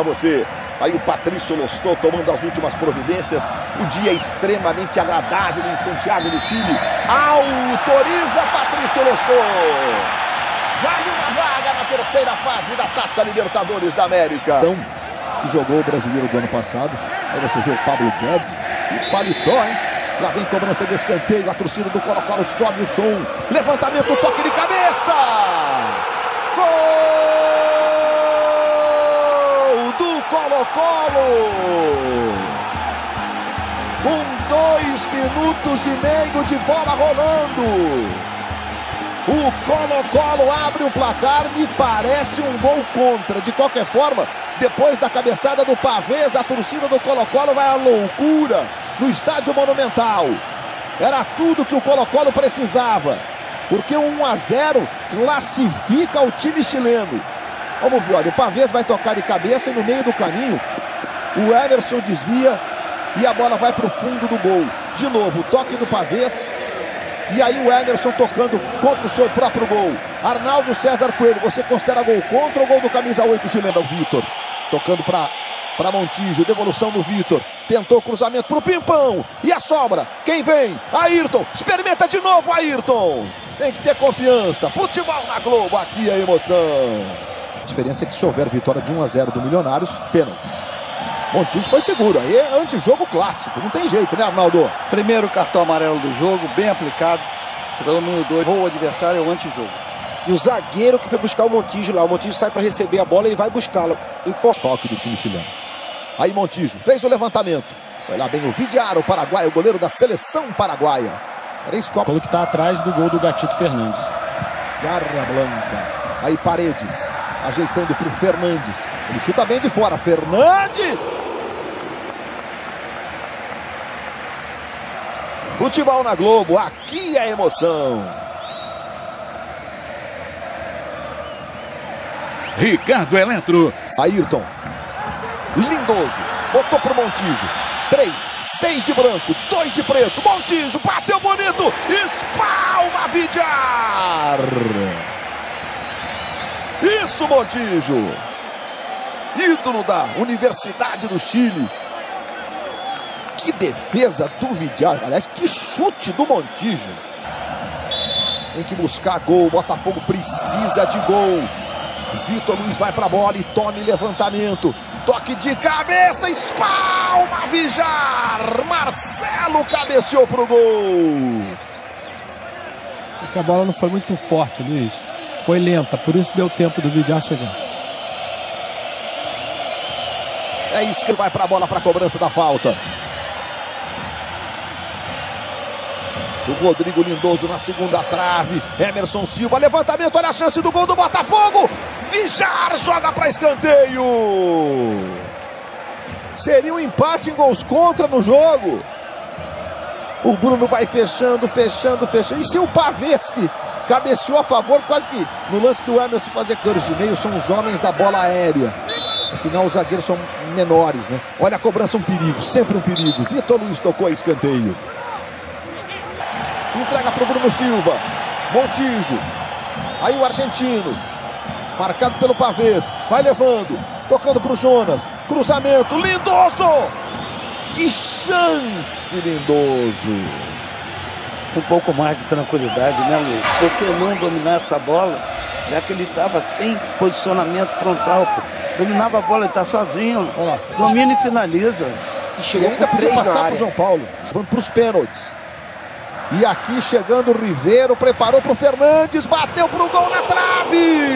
para você. Aí o Patrício Lostou tomando as últimas providências. O dia é extremamente agradável em Santiago do Chile. Autoriza Patrício Lostou. Vale uma vaga na terceira fase da Taça Libertadores da América. Então, que jogou o brasileiro do ano passado. Aí você vê o Pablo Guedes. Que paletó, hein? Lá vem cobrança de escanteio. A torcida do Colo-Colo sobe o som. Levantamento, toque de cabeça. Gol do Colo-Colo. Com dois minutos e meio de bola rolando. O Colo-Colo abre o placar, me parece um gol contra. De qualquer forma, depois da cabeçada do Pavês, a torcida do Colo-Colo vai à loucura no estádio Monumental. Era tudo que o Colo-Colo precisava, porque o 1 a 0 classifica o time chileno. Vamos ver, olha, o Pavês vai tocar de cabeça e no meio do caminho o Emerson desvia e a bola vai para o fundo do gol. De novo, toque do Pavês. E aí o Emerson tocando contra o seu próprio gol. Arnaldo César Coelho, você considera gol contra ou gol do camisa 8 chileno? Vitor, tocando para para Montijo, devolução do Vitor. Tentou cruzamento para o Pimpão. E a sobra. Quem vem? Ayrton. Experimenta de novo, Ayrton. Tem que ter confiança. Futebol na Globo. Aqui é emoção. A diferença é que se houver vitória de 1 a 0 do Milionários, pênaltis. Montijo foi seguro. Aí é antijogo clássico. Não tem jeito, né, Arnaldo? Primeiro cartão amarelo do jogo, bem aplicado. Jogador número 2, o adversário é o antijogo. E o zagueiro que foi buscar o Montijo lá. O Montijo sai para receber a bola, ele vai buscá-la. Falque do time chileno. Aí Montijo fez o levantamento. Foi lá bem o Vidiar, o paraguaio, o goleiro da seleção paraguaia. Três copos. que está atrás do gol do Gatito Fernandes. Garra Blanca. Aí Paredes, ajeitando para o Fernandes. Ele chuta bem de fora. Fernandes! Futebol na Globo, aqui é emoção. Ricardo Eletro. Ayrton Lindoso. Botou pro Montijo. Três, seis de branco, dois de preto. Montijo bateu bonito. Espalma Vidiar. Isso, Montijo. Ídolo da Universidade do Chile. Que defesa do Vidiar. Aliás, que chute do Montijo. Tem que buscar gol. Botafogo precisa de gol. Vitor Luiz vai para a bola e tome levantamento. Toque de cabeça, espalma Vijar. Marcelo cabeceou pro gol. É a bola não foi muito forte, Luiz. Foi lenta, por isso deu tempo do Vijar chegar. É isso que vai para a bola para a cobrança da falta. O Rodrigo Lindoso na segunda trave. Emerson Silva, levantamento, olha a chance do gol do Botafogo. Vijar joga para escanteio. Seria um empate em gols contra no jogo. O Bruno vai fechando, fechando, fechando. E se o Paveschi cabeceou a favor, quase que no lance do Emerson fazer cores de meio, são os homens da bola aérea. Afinal, os zagueiros são menores, né? Olha a cobrança, um perigo, sempre um perigo. Vitor Luiz tocou a escanteio. Entrega para o Bruno Silva. Montijo. Aí o argentino. Marcado pelo Pavês. Vai levando. Tocando para o Jonas. Cruzamento. Lindoso. Que chance, Lindoso. Um pouco mais de tranquilidade, né, Luiz? Porque não dominar essa bola, já que ele estava sem posicionamento frontal. Pô. Dominava a bola, ele está sozinho. Domina e finaliza. E chegou e ainda podia passar para o João Paulo. Vamos para os pênaltis. E aqui chegando o Ribeiro, preparou para o Fernandes, bateu para o gol na trave.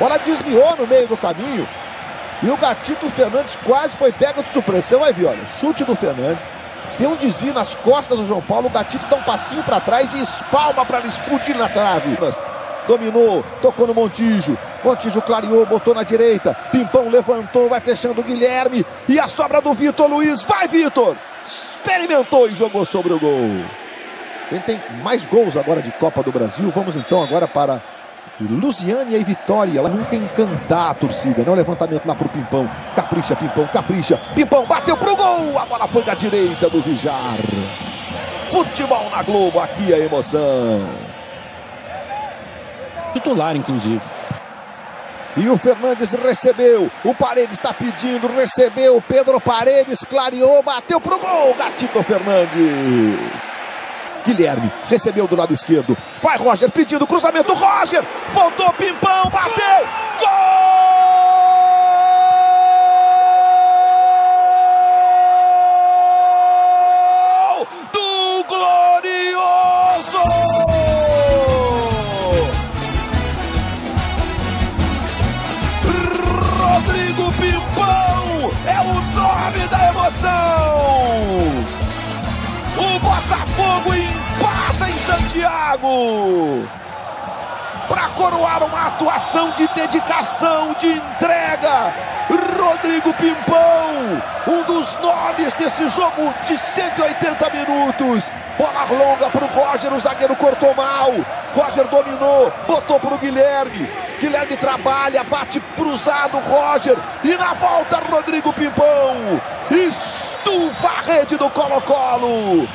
Bola desviou no meio do caminho. E o gatito Fernandes quase foi pego de surpresa. Você vai ver, olha, chute do Fernandes. Tem um desvio nas costas do João Paulo. O gatito dá um passinho para trás e espalma para ele explodir na trave. Dominou, tocou no Montijo. Montijo clareou, botou na direita. Pimpão levantou, vai fechando o Guilherme. E a sobra do Vitor Luiz. Vai, Vitor! experimentou e jogou sobre o gol. Gente tem mais gols agora de Copa do Brasil. Vamos então agora para Lusiânia e Vitória. Ela nunca encantar a torcida, né? O levantamento lá pro Pimpão. Capricha, Pimpão, capricha. Pimpão bateu pro gol. A bola foi da direita do Vijar. Futebol na Globo, aqui a emoção. Titular, inclusive. E o Fernandes recebeu. O Paredes está pedindo, recebeu. Pedro Paredes clareou, bateu pro gol. Gatito Fernandes. Guilherme recebeu do lado esquerdo. Vai Roger pedindo cruzamento. Roger voltou Pimpão, bateu. Gol Santiago. Para coroar uma atuação de dedicação, de entrega. Rodrigo Pimpão, um dos nomes desse jogo de 180 minutos. Bola longa para o Roger, o zagueiro cortou mal. Roger dominou, botou para o Guilherme. Guilherme trabalha, bate cruzado, Roger. E na volta, Rodrigo Pimpão. Estufa a rede do Colo-Colo.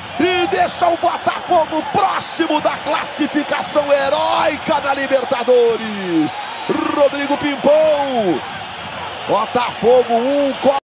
Deixa o Botafogo próximo da classificação heróica da Libertadores. Rodrigo Pimpão. Botafogo 1, um,